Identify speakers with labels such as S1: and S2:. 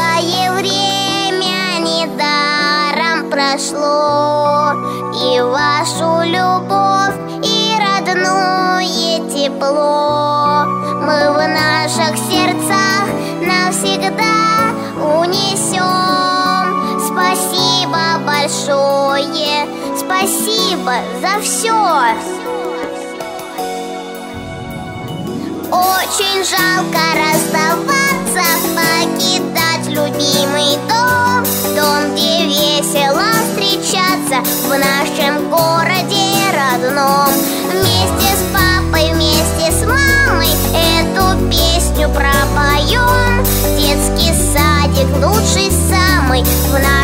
S1: Счастливое время недаром прошло И вашу любовь и родное тепло. Мы в наших сердцах навсегда унесем. Спасибо большое, спасибо за все Очень жалко расставаться, любимый дом Дом, где весело встречаться в нашем городе родном. Вместе с папой, вместе с мамой эту песню пропоем. Детский садик лучший самый в нашем